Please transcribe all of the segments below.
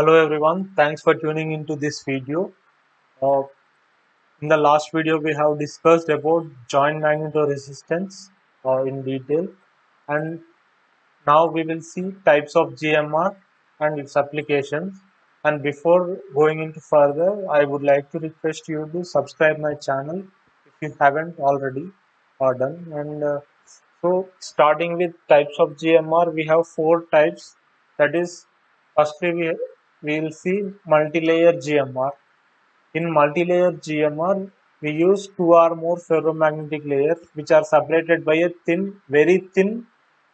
Hello everyone, thanks for tuning into this video. Uh, in the last video we have discussed about giant magnetoresistance uh, in detail. And now we will see types of GMR and its applications. And before going into further I would like to request you to subscribe my channel if you haven't already uh, done. And uh, so starting with types of GMR we have four types. That is firstly we we will see multi-layer GMR in multi-layer GMR, we use two or more ferromagnetic layers which are separated by a thin, very thin,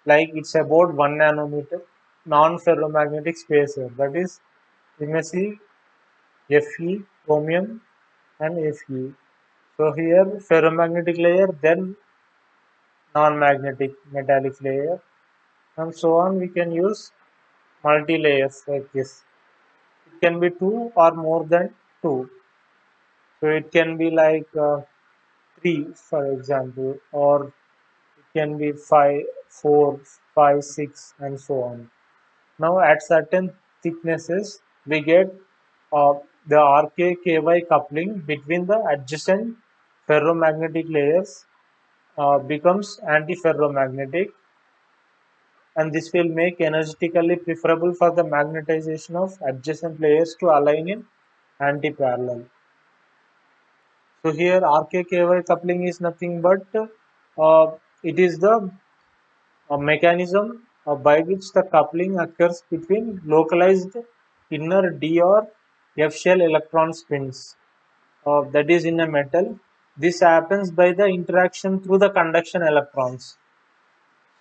like it's about 1 nanometer, non-ferromagnetic spacer. That is, you may see Fe, chromium and Fe. So here ferromagnetic layer, then non-magnetic metallic layer and so on. We can use multi-layers like this. Can be two or more than two. So it can be like uh, 3 for example or it can be 5 4 5 6 and so on. Now at certain thicknesses we get uh, the RK-KY coupling between the adjacent ferromagnetic layers uh, becomes antiferromagnetic and this will make energetically preferable for the magnetization of adjacent layers to align in anti-parallel. So here RK-KY coupling is nothing but uh, it is the uh, mechanism uh, by which the coupling occurs between localized inner d or f shell electron spins uh, that is in a metal. This happens by the interaction through the conduction electrons.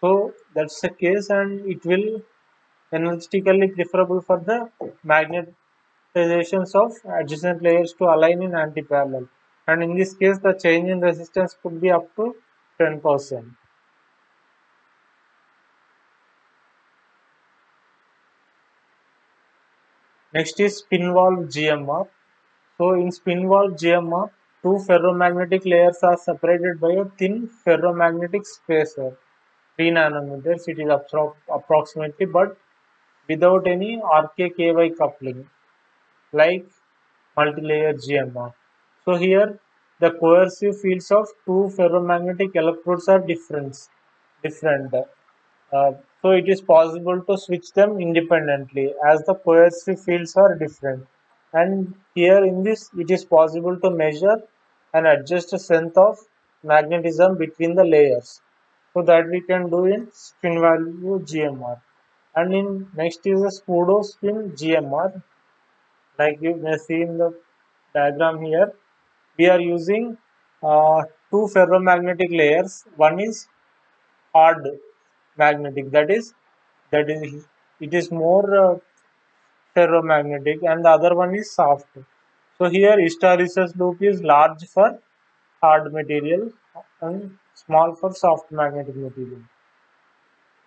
So that's the case and it will energetically preferable for the magnetizations of adjacent layers to align in anti-parallel. And in this case the change in resistance could be up to 10 percent. Next is spin valve gmr so in spin valve gmr two ferromagnetic layers are separated by a thin ferromagnetic spacer 3 nanometers it is appro approximately but without any rk-ky coupling like multi-layer gmr so here the coercive fields of two ferromagnetic electrodes are different. different. Uh, so it is possible to switch them independently as the coercive fields are different. And here in this it is possible to measure and adjust the strength of magnetism between the layers. So that we can do in spin valve GMR. And in next is a pseudo spin GMR. Like you may see in the diagram here we are using uh, two ferromagnetic layers one is hard magnetic that is that is it is more uh, ferromagnetic and the other one is soft so here hysteresis loop is large for hard material and small for soft magnetic material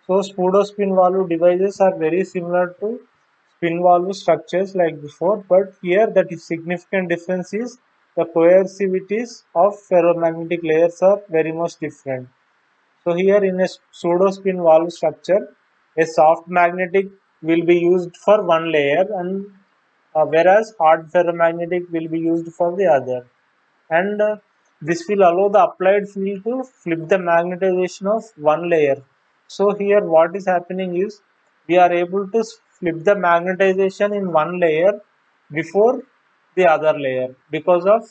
so pseudo spin valve devices are very similar to spin valve structures like before but here that is significant difference is the coercivities of ferromagnetic layers are very much different. So here in a pseudo spin valve structure, a soft magnetic will be used for one layer and uh, whereas hard ferromagnetic will be used for the other. And uh, this will allow the applied field to flip the magnetization of one layer. So here what is happening is we are able to flip the magnetization in one layer before the other layer because of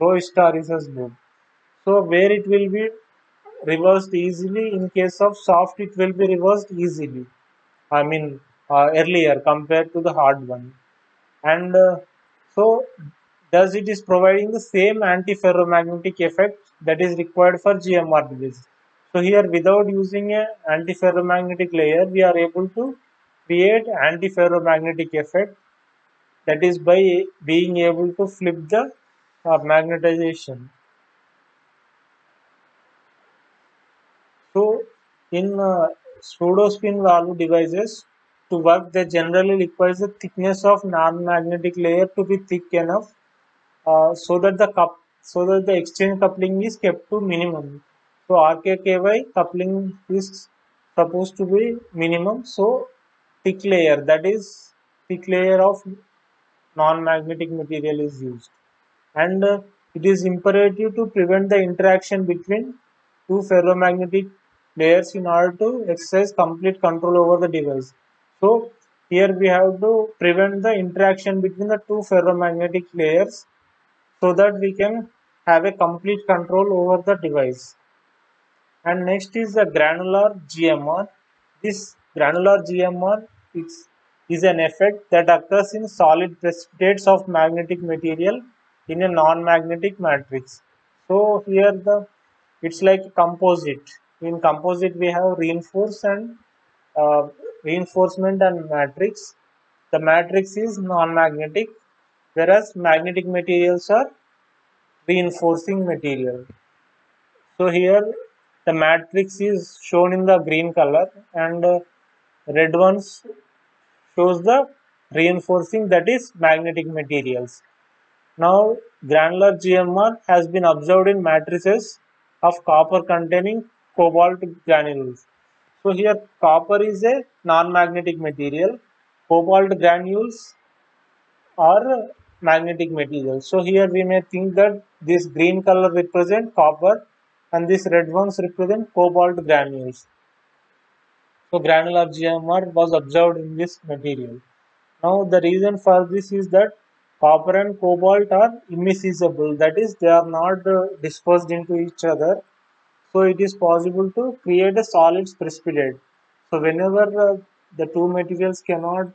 low hysteresis loop. So where it will be reversed easily in case of soft it will be reversed easily. I mean uh, earlier compared to the hard one. And uh, so thus it is providing the same anti-ferromagnetic effect that is required for GMR devices. So here without using a anti-ferromagnetic layer we are able to create anti-ferromagnetic effect that is by being able to flip the uh, magnetization. So in uh, pseudo spin valve devices to work they generally requires the thickness of non-magnetic layer to be thick enough uh, so that the cup so that the exchange coupling is kept to minimum. So RKKY coupling is supposed to be minimum so thick layer that is thick layer of non-magnetic material is used and uh, it is imperative to prevent the interaction between two ferromagnetic layers in order to exercise complete control over the device. So here we have to prevent the interaction between the two ferromagnetic layers so that we can have a complete control over the device. And next is the granular GMR. This granular GMR is, is an effect that occurs in solid precipitates of magnetic material in a non-magnetic matrix. So here the it's like composite. In composite we have reinforce and uh, reinforcement and matrix. The matrix is non-magnetic whereas magnetic materials are reinforcing material. So here the matrix is shown in the green color and uh, red ones shows the reinforcing that is magnetic materials. Now, granular GMR has been observed in matrices of copper containing cobalt granules. So here copper is a non-magnetic material, cobalt granules are magnetic material. So here we may think that this green color represent copper and this red ones represent cobalt granules. So granular GMR was observed in this material. Now the reason for this is that copper and cobalt are immiscible that is they are not uh, dispersed into each other so it is possible to create a solid precipitate so whenever uh, the two materials cannot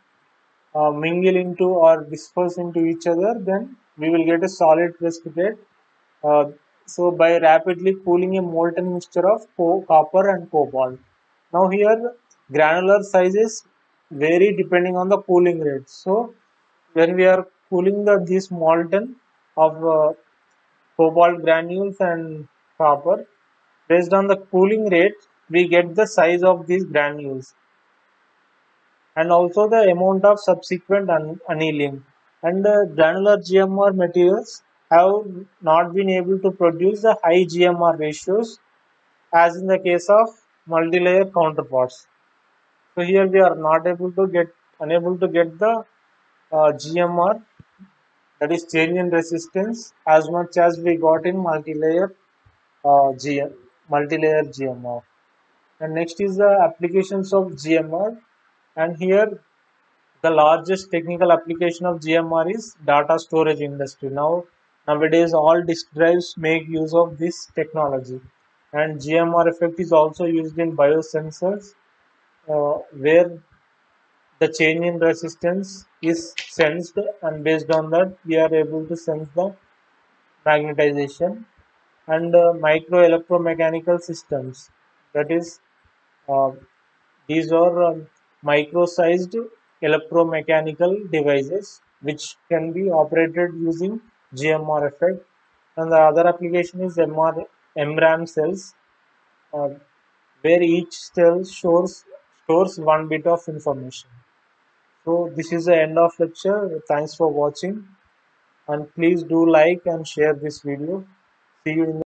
uh, mingle into or disperse into each other then we will get a solid precipitate uh, so by rapidly cooling a molten mixture of co copper and cobalt. Now here granular sizes vary depending on the cooling rate. So when we are cooling the this molten of uh, cobalt granules and copper based on the cooling rate we get the size of these granules and also the amount of subsequent annealing and the granular GMR materials have not been able to produce the high GMR ratios as in the case of multi-layer counterparts. So here we are not able to get unable to get the uh, GMR that is change in resistance as much as we got in multi-layer uh, GM, multi-layer GMR. And next is the applications of GMR and here the largest technical application of GMR is data storage industry. Now nowadays all disk drives make use of this technology and GMR effect is also used in biosensors uh, where the change in resistance is sensed and based on that we are able to sense the magnetization and uh, micro electromechanical systems that is uh, these are um, micro sized electromechanical devices which can be operated using GMR effect and the other application is MR, MRAM cells uh, where each cell stores, stores one bit of information. So this is the end of lecture. Thanks for watching and please do like and share this video. See you in the